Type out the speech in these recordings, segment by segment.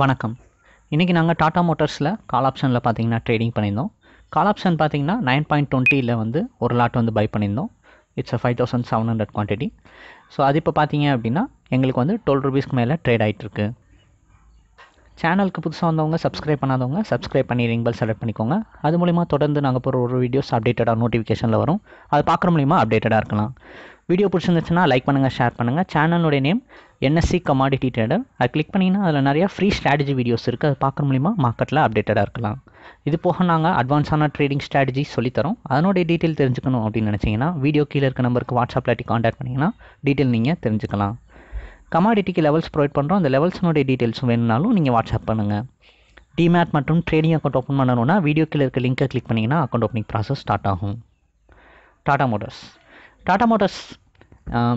வணக்கம். இன்றைக்கி நாங்கள் டாடா மோட்டார்ஸில் கால் ஆப்ஷனில் பார்த்தீங்கன்னா ட்ரேடிங் பண்ணியிருந்தோம். கால் ஆப்ஷன் பார்த்தீங்கன்னா நைன் பாயிண்ட் டுவெண்ட்டியில் வந்து ஒரு லாட் வந்து பை பண்ணியிருந்தோம். It's five thousand seven hundred quantity so அது இப்போ பார்த்தீங்க அப்படின்னா எங்களுக்கு வந்து டுவெல் ருபீஸ்க்கு மேலே ட்ரேட் ஆகிட்டுருக்கு சேனலுக்கு புதுசாக வந்தவங்க சப்ஸ்கிரைப் பண்ணாதவங்க சப்ஸ்கிரைப் பண்ணி ரிங் பெல் செலக்ட் பண்ணிக்கோங்க. அது மூலிமா தொடர்ந்து நாங்கள் போகிற ஒரு வீடியோஸ் அப்டேட்டடாக நோட்டிஃபிகேஷனில் வரும். அது பார்க்குற மூலிமா அப்டேட்டடாக இருக்கலாம். வீடியோ பிடிச்சிருந்துச்சுன்னா லைக் பண்ணுங்கள் ஷேர் பண்ணுங்கள் சேனலுடைய நேம் என்எஸ்சி கமாடிட்டி ட்ரேடர் அது கிளிக் பண்ணிங்கன்னா அதில் நிறையா ஃப்ரீ ஸ்ட்ராட்டஜி வீடியோஸ் இருக்குது அது பார்க்குற மூலிமா மார்க்கெட்டில் அப்டேட்டடாக இருக்கலாம். இது போக நாங்கள் அட்வான்ஸான ட்ரேடிங் ஸ்ட்ராட்டஜி சொல்லித்தரோம் அதனுடைய டீட்டெயில் தெரிஞ்சுக்கணும் அப்படின்னு நினச்சிங்கன்னா வீடியோ கீழே இருக்க நம்பருக்கு வாட்ஸ்அப்பில் காண்டாக்ட் பண்ணிங்கன்னா டீட்டெயில் நீங்கள் தெரிஞ்சுக்கலாம். கமாடிட்டிக்கு லெவல்ஸ் ப்ரொவைட் பண்ணுறோம் அந்த லெவல்ஸ்னுடைய டீட்டெயில்ஸ் வேணும்னாலும் நீங்கள் வாட்ஸ்அப் பண்ணுங்கள் டிமேட் மற்றும் ட்ரேடிங் அக்கௌண்ட் ஓப்பன் பண்ணணும்னா வீடியோ கீழே இருக்க லிங்கை கிளிக் பண்ணிங்கன்னா அக்கௌண்ட் ஓப்பனிங் ப்ராசஸ் ஸ்டார்ட் ஆகும். டாடா மோட்டார்ஸ் டாடா மோட்டார்ஸ்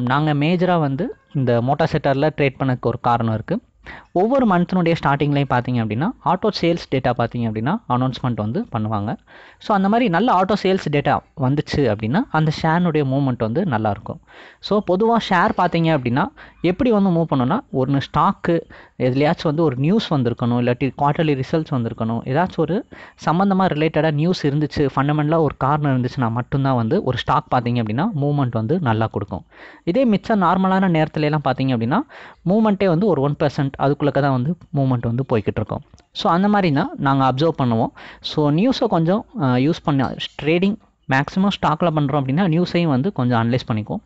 நாங்கள் மேஜராக வந்து இந்த மோட்டார் செக்டரில் ட்ரேட் பண்ணக்கு ஒரு காரணம் இருக்குது ஒவ்வொரு மந்த்தினுடைய ஸ்டார்டிங்லேயும் பார்த்தீங்க அப்படின்னா ஆட்டோ சேல்ஸ் டேட்டா பார்த்தீங்க அப்படின்னா அனௌன்ஸ்மெண்ட் வந்து பண்ணுவாங்க. ஸோ அந்த மாதிரி நல்ல ஆட்டோ சேல்ஸ் டேட்டா வந்துச்சு அப்படின்னா அந்த ஷேர்னுடைய மூவ்மெண்ட் வந்து நல்லாயிருக்கும். ஸோ பொதுவாக ஷேர் பார்த்தீங்க அப்படின்னா எப்படி வந்து மூவ் பண்ணணும்னா ஒன்று ஸ்டாக்கு எதுலையாச்சும் வந்து ஒரு நியூஸ் வந்திருக்கணும் இல்லாட்டி குவார்ட்டர்லி ரிசல்ட்ஸ் வந்திருக்கணும். ஏதாச்சும் ஒரு சம்மந்தமாக ரிலேட்டடாக நியூஸ் இருந்துச்சு ஃபண்டமெண்டலாக ஒரு காரணம் இருந்துச்சுன்னா மட்டும்தான் வந்து ஒரு ஸ்டாக் பார்த்தீங்க அப்படின்னா மூவ்மெண்ட் வந்து நல்லா கொடுக்கும். இதே மிச்சம் நார்மலான நேரத்துலலாம் பார்த்தீங்க அப்படின்னா மூவ்மெண்ட்டே வந்து ஒரு ஒன் பர்சன்ட் அதுக்குள்ளே தான் வந்து மூமெண்ட் வந்து போய்கிட்டு இருக்கோம் ஸோ அந்த மாதிரி தான் நாங்கள் அப்சர்வ் பண்ணுவோம் ஸோ நியூஸை கொஞ்சம் யூஸ் பண்ண ட்ரேடிங் மேக்ஸிமம் ஸ்டாக்கில் பண்ணுறோம் அப்படின்னா நியூஸையும் வந்து கொஞ்சம் அனலைஸ் பண்ணிக்குவோம்.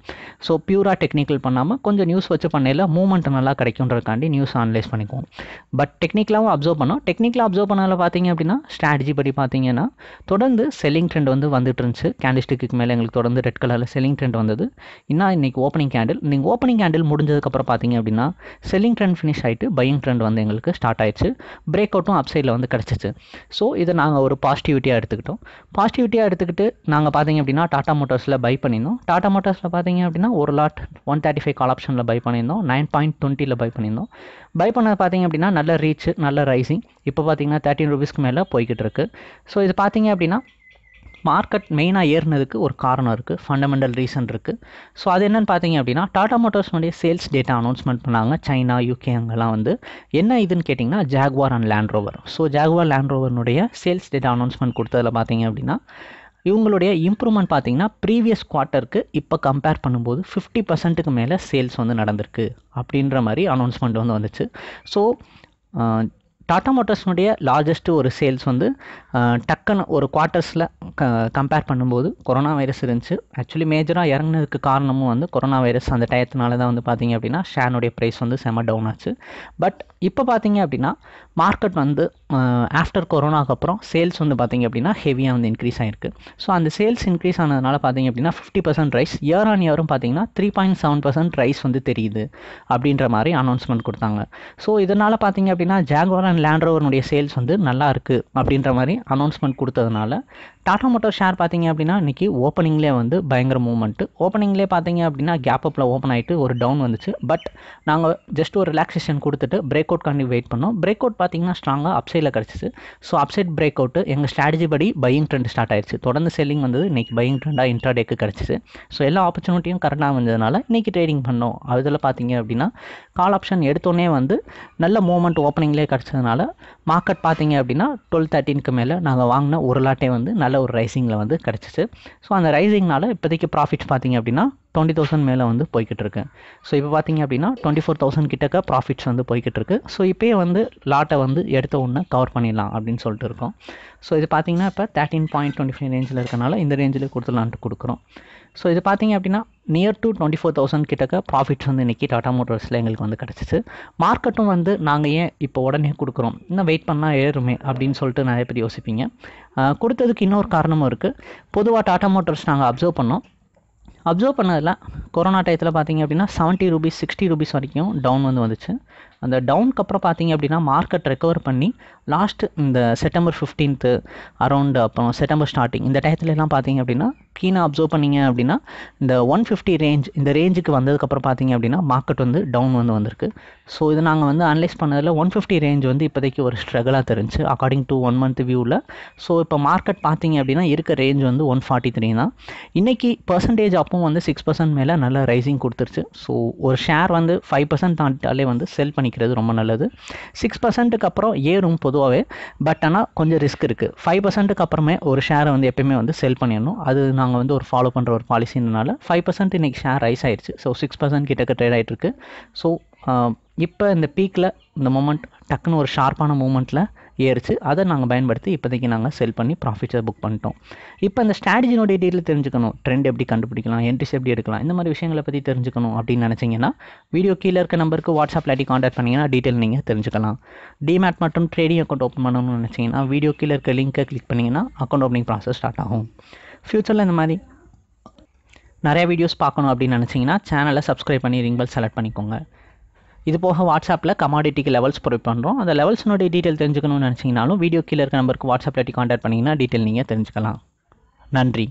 ஸோ பியூராக டெக்னிக்கல் பண்ணாமல் கொஞ்சம் நியூஸ் வச்சு பண்ணையில் மூவ்மெண்ட் நல்லா கிடைக்குன்றதுக்காண்டி நியூஸ் அனலைஸ் பண்ணிக்குவோம். பட் டெக்னிக்கலாகவும் அப்சர்வ் பண்ணோம். டெக்னிக்கலாக அப்சர்வ் பண்ணால பார்த்தீங்க அப்படின்னா ஸ்ட்ராட்டஜி படி பார்த்தீங்கன்னா தொடர்ந்து செல்லிங் ட்ரெண்ட் வந்து வந்துட்டு இருந்துச்சு. கேண்டிஸ்டிக்கு மேலே எங்களுக்கு தொடர்ந்து ரெட் கலரில் செல்லிங் ட்ரெண்ட் வந்தது. இன்னும் இன்றைக்கி ஓப்பனிங் கேண்டில் நீங்கள் ஓப்பனிங் கேண்டில் முடிஞ்சதுக்கப்புறம் பார்த்தீங்க அப்படின்னா செல்லிங் ட்ரெண்ட் ஃபினிஷ் ஆகிட்டு பையிங் ட்ரெண்ட் வந்து எங்களுக்கு ஸ்டார்ட் ஆயிடுச்சு. பிரேக் அவுட்டும் அப்சைடில் வந்து கிடச்சிச்சு. ஸோ இதை நாங்கள் ஒரு பாசிட்டிவிட்டியாக எடுத்துக்கிட்டோம். பாசிட்டிவிட்டியாக எடுத்துக்கிட்டு நாங்கள் பார்த்தீங்க அப்படின்னா டாடா மோட்டார்ஸில் பை பண்ணியிருந்தோம். டாடா மோட்டார்ஸில் பார்த்தீங்க அப்படின்னா ஒரு lot one thirty five call ஆப்ஷனில் பை பண்ணியிருந்தோம். நைன் பாயிண்ட் டுவெண்ட்டியில் பை பண்ணியிருந்தோம். பை பண்ணது பார்த்தீங்க அப்படின்னா நல்ல ரீச் நல்ல ரைசிங் இப்போ பார்த்தீங்கன்னா தேர்ட்டின் ருபீஸ்க்கு மேலே போய்கிட்டு இருக்குது ஸோ இது பார்த்தீங்க அப்படின்னா மார்க்கெட் மெயினாக ஏறினதுக்கு ஒரு காரணம் இருக்குது ஃபண்டமெண்டல் ரீசன் இருக்குது ஸோ அது என்னென்னு பார்த்தீங்க அப்படின்னா டாடா மோட்டார்ஸ்னுடைய சேல்ஸ் டேட்டா அனௌன்ஸ்மெண்ட் பண்ணாங்க. சைனா யூகே அங்கெல்லாம் வந்து. என்ன இதுன்னு கேட்டிங்கன்னா Jaguar and Land Rover so Jaguar Land ரோவர்னுடைய sales data announcement கொடுத்ததில் பார்த்தீங்க அப்படின்னா இவங்களுடைய இம்ப்ரூவ்மெண்ட் பார்த்தீங்கன்னா ப்ரீவியஸ் குவார்ட்டருக்கு இப்போ கம்பேர் பண்ணும்போது ஃபிஃப்டி பர்சன்ட்டுக்கு மேலே சேல்ஸ் வந்து நடந்திருக்கு. அப்படின்ற மாதிரி அனௌன்ஸ்மெண்ட் வந்து வந்துச்சு. ஸோ டாடா மோட்டார்ஸ்னுடைய லார்ஜஸ்ட்டு ஒரு சேல்ஸ் வந்து டக்குன்னு ஒரு குவார்ட்டர்ஸில் க கம்பேர் பண்ணும்போது கொரோனா வைரஸ் இருந்துச்சு. ஆக்சுவலி மேஜராக இறங்கினதுக்கு காரணமும் வந்து கொரோனா வைரஸ் அந்த டயத்தினால தான் வந்து பார்த்திங்க அப்படின்னா ஷேனுடைய ப்ரைஸ் வந்து செம டவுன் ஆச்சு. பட் இப்போ பார்த்தீங்க அப்படின்னா மார்க்கெட் வந்து ஆஃப்டர் கொரோனாக்கு அப்புறம் சேல்ஸ் வந்து பார்த்திங்க அப்படின்னா ஹெவியாக வந்து இன்க்ரீஸ் ஆகிருக்கு ஸோ அந்த சேல்ஸ் இன்க்ரீஸ் ஆனதுனால பார்த்தீங்க அப்படின்னா fifty percent rise year on இயரும் பார்த்தீங்கன்னா three point seven percent rise வந்து தெரியுது அப்படின்ற மாதிரி அனௌன்ஸ்மெண்ட் கொடுத்தாங்க. ஸோ இதனால் பார்த்தீங்க அப்படின்னா ஜாக்வார் அண்ட் லேண்ட் ரோவருடைய சேல்ஸ் வந்து நல்லா இருக்குது அப்படின்ற மாதிரி அனௌன்ஸ்மெண்ட் கொடுத்ததுனால டாடா மோட்டோ ஷேர் பார்த்தீங்க அப்படின்னா இன்றைக்கி ஓப்பனிங்லேயே வந்து பயங்கர மூவ்மெண்ட்டு ஓப்பனிங்லேயே பார்த்தீங்க அப்படின்னா கேப் அப்பில் ஓப்பன் ஆகிட்டு ஒரு டவுன் வந்துச்சு. பட் நாங்கள் ஜஸ்ட் ஒரு ரிலாக்ஸேஷன் கொடுத்துட்டு பிரேக் அவுட் காண்டி வெயிட் பண்ணோம். பிரேக் அவுட் பார்த்தீங்கன்னா ஸ்ட்ராங்காக அப்சைடில் கிடச்சிச்சு. ஸோ அப்சைட் பிரேக் அவுட்டு எங்கள் ஸ்ட்ராட்டஜி படி பையிங் ட்ரெண்ட் ஸ்டார்ட் ஆயிடுச்சு தொடர்ந்து செல்லிங் வந்தது இன்றைக்கி பையிங் ட்ரெண்டாக இன்ட்ராடேக்கு கிடச்சிச்சு. ஸோ எல்லா ஆப்பர்ச்சுனிட்டியும் கரெக்டாக வந்ததுனால இன்றைக்கி ட்ரேடிங் பண்ணோம். அதில் பார்த்தீங்க அப்படின்னா கால் ஆப்ஷன் எடுத்தோடனே வந்து நல்ல மூவ்மெண்ட் ஓப்பனிங்லேயே இருந்ததுனால மார்க்கெட் பார்த்தீங்க அப்படின்னா டுவெல் தேர்ட்டினுக்கு மேலே நாங்கள் வாங்கின ஒரு லாட்டே வந்து நல்ல ஒரு ரைசிங்கில் வந்து கிடச்சிச்சு. ஸோ அந்த ரைசிங்னால இப்போதைக்கு ப்ராஃபிட்ஸ் பார்த்தீங்க அப்படின்னா டுவெண்ட்டி தௌசண்ட் மேலே வந்து போய்கிட்டு இருக்கு. ஸோ இப்போ பார்த்தீங்க அப்படின்னா டுவெண்ட்டி ஃபோர் தௌசண்ட் கிட்டக்க ப்ராஃபிட்ஸ் வந்து போய்கிட்டு இருக்கு. ஸோ இப்போயே வந்து லாட்டை வந்து எடுத்த ஒன்று கவர் பண்ணிடலாம் அப்படின்னு சொல்லிட்டு இருக்கோம். ஸோ இது பார்த்தீங்கன்னா இப்போ தேர்ட்டின் பாயிண்ட் டுவெண்ட்டி ஃபைவ் ரேஞ்சில் இருக்கனால இந்த ரேஞ்சில் கொடுத்துலான்ட்டு கொடுக்குறோம். ஸோ இது பார்த்தீங்க அப்படின்னா near to twenty four thousand கிட்டக்க ப்ராஃபிட்ஸ் வந்து இன்றைக்கி டாடா மோட்டர்ஸில் எங்களுக்கு வந்து கிடச்சிச்சு. மார்க்கெட்டும் வந்து நாங்கள் ஏன் இப்போ உடனே கொடுக்குறோம்? இன்னும் வெயிட் பண்ணால் ஏறுமே அப்படின்னு சொல்லிட்டு நிறைய பேர் யோசிப்பீங்க. கொடுத்ததுக்கு இன்னொரு காரணமும் இருக்குது பொதுவாக டாடா மோட்டர்ஸ் நாங்கள் அப்சர்வ் பண்ணோம். அப்சர்வ் பண்ணதில் கொரோனா டயத்தில் பார்த்தீங்க அப்படின்னா செவன்ட்டி ருபீஸ் சிக்ஸ்டி ருபீஸ் வரைக்கும் டவுன் வந்து வந்துச்சு. அந்த டவுனுக்கு அப்புறம் பார்த்தீங்க அப்படின்னா மார்க்கெட் ரெக்கவர் பண்ணி லாஸ்ட் இந்த செப்டம்பர் ஃபிஃப்டீன்த்து அரௌண்ட் அப்புறம் செப்டம்பர் ஸ்டார்டிங் இந்த டயத்துலலாம் பார்த்தீங்க அப்படின்னா கீனாக அப்சர்வ் பண்ணீங்க அப்படின்னா இந்த ஒன் ஃபிஃப்டி ரேஞ்ச் இந்த ரேஞ்சுக்கு வந்ததுக்கப்புறம் பார்த்தீங்க அப்படின்னா மார்க்கெட் வந்து டவுன் வந்து வந்திருக்கு. ஸோ இது நாங்கள் வந்து அனலைஸ் பண்ணதில் ஒன் ஃபிஃப்டி ரேஞ்ச் வந்து இப்போதைக்கு ஒரு ஸ்ட்ரகிளாக தெரிஞ்சு அக்கார்டிங் டு ஒன் மந்த் வியூவில் ஸோ இப்போ மார்க்கெட் பார்த்தீங்க அப்படின்னா இருக்க ரேஞ்ச் வந்து ஒன் ஃபார்ட்டி த்ரீ தான். இன்றைக்கி பர்சன்டேஜ் அப்பவும் வந்து சிக்ஸ் பர்சன்ட் மேலே நல்லா ரைசிங் கொடுத்துருச்சு. ஸோ ஒரு ஷேர் வந்து ஃபைவ் பர்சன்ட் தாண்டிட்டாலே வந்து செல் பண்ணிக்கிறது ரொம்ப நல்லது. சிக்ஸ் பர்சன்ட்டுக்கு அப்புறம் ஏறும் பொதுவாகவே பட் ஆனால் கொஞ்சம் ரிஸ்க் இருக்குது ஃபைவ் பர்சன்ட்டுக்கு அப்புறமே ஒரு ஷேரை வந்து எப்பயுமே வந்து செல் பண்ணிடணும். அது நாங்கள் வந்து ஒரு ஃபாலோ பண்ணுற ஒரு பாலிசினால ஃபைவ் பர்சன்ட் இன்றைக்கி ஷேர் ரைஸ் ஆயிடுச்சு ஸோ சிக்ஸ் பர்சன்ட் கிட்டக்க ட்ரேட் ஆகிட்டு ஸோ இப்போ இந்த பீக்கில் இந்த மூமெண்ட் டக்குன்னு ஒரு ஷார்ப்பான மூமெண்ட்டில் ஏறிச்சு. அதை நாங்கள் பயன்படுத்தி இப்போதைக்கு நாங்கள் செல் பண்ணி ப்ராஃபிட்ஸை புக் பண்ணிட்டோம். இப்போ இந்த ஸ்ட்ராட்டஜினோட டீட்டெயில் தெரிஞ்சுக்கணும். ட்ரெண்ட் எப்படி கண்டுபிடிக்கலாம்? என்ட்ரிஸ் எப்படி எடுக்கலாம்? இந்த மாதிரி விஷயங்களை பற்றி தெரிஞ்சுக்கணும் அப்படின்னு நினச்சிங்கன்னா வீடியோ கீழே இருக்க நம்பருக்கு வாட்ஸ்அப் இல்லாட்டி காண்டாக்ட் பண்ணிங்கன்னா டீட்டெயில் நீங்கள் தெரிஞ்சுக்கலாம். டிமேட் மற்றும் ட்ரேடிங் அக்கௌண்ட் ஓப்பன் பண்ணணும்னு நினச்சிங்கன்னா வீடியோ கீழே இருக்க லிங்க்கை கிளிக் பண்ணிங்கன்னா அக்கௌண்ட் ஓப்பனிங் ப்ராசஸ் ஸ்டார்ட் ஆகும். ஃப்யூச்சரில் இந்த மாதிரி நிறைய வீடியோஸ் பார்க்கணும் அப்படின்னு நினச்சிங்கன்னா சேனலை சப்ஸ்கிரைப் பண்ணி ரிங் செலக்ட் பண்ணிக்கோங்க. இது போக வாட்ஸ்அப்பில் கமாடிட்டிக்கு லெவல்ஸ் ப்ரொவைட் பண்ணுறோம் அந்த லெவல்ஸ்னுடைய டீட்டெயில் தெரிஞ்சுக்கணும்னு நினச்சிங்கனாலும் வீடியோ கீழே இருக்க நம்பருக்கு வாட்ஸ்அப்பில் காண்டாக்ட் பண்ணிங்கன்னா டீட்டெயில் நீங்கள் தெரிஞ்சுக்கலாம். நன்றி.